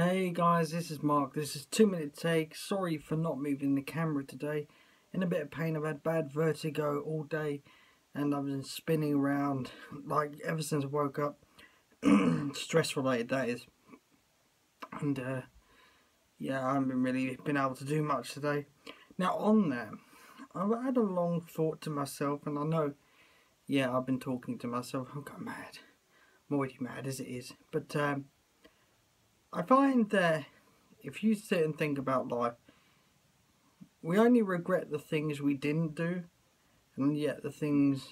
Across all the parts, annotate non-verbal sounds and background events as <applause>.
Hey guys, this is Marc. This is 2 Minute Take. Sorry for not moving the camera today. In a bit of pain, I've had bad vertigo all day and I've been spinning around like ever since I woke up. <clears throat> Stress related, that is. And uh, yeah, I haven't really been able to do much today. Now, on that, I've had a long thought to myself, and I know, yeah, I've been talking to myself. I'm going mad. I'm already mad as it is. But, um, I find that if you sit and think about life, we only regret the things we didn't do, and yet the things,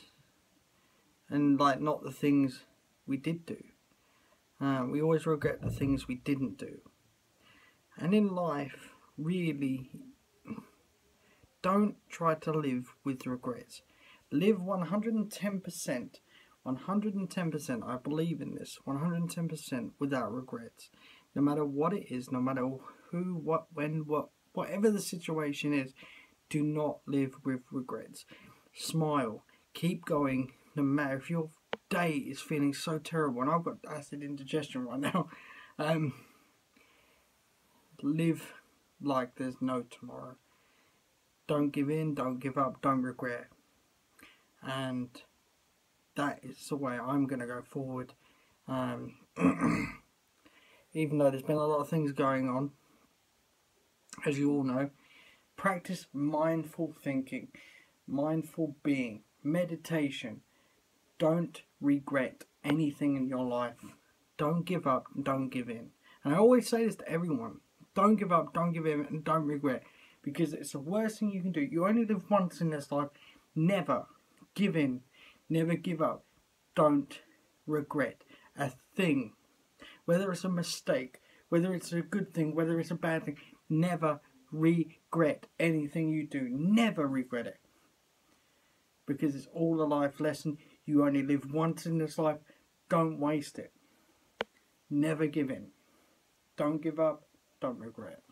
and like not the things we did do. Uh, we always regret the things we didn't do. And in life, really, don't try to live with regrets. Live 110%. 110%, I believe in this, 110% without regrets no matter what it is, no matter who, what, when, what, whatever the situation is, do not live with regrets. Smile, keep going, no matter if your day is feeling so terrible, and I've got acid indigestion right now. <laughs> Um, live like there's no tomorrow. Don't give in, don't give up, don't regret. And that is the way I'm going to go forward. Um, <clears throat> even though there's been a lot of things going on, as you all know, practice mindful thinking, mindful being, meditation. Don't regret anything in your life. Don't give up, don't give in. And I always say this to everyone don't give up, don't give in, and don't regret because it's the worst thing you can do. You only live once in this life. Never give in, never give up. Don't regret a thing whether it's a mistake, whether it's a good thing, whether it's a bad thing, never regret anything you do. Never regret it. Because it's all a life lesson. You only live once in this life. Don't waste it. Never give in. Don't give up. Don't regret.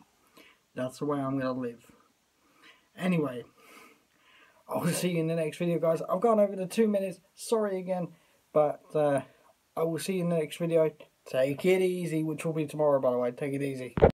That's the way I'm going to live. Anyway, I'll see you in the next video, guys. I've gone over the two minutes. Sorry again. But uh, I will see you in the next video. Take it easy, which will be tomorrow, by the way. Take it easy.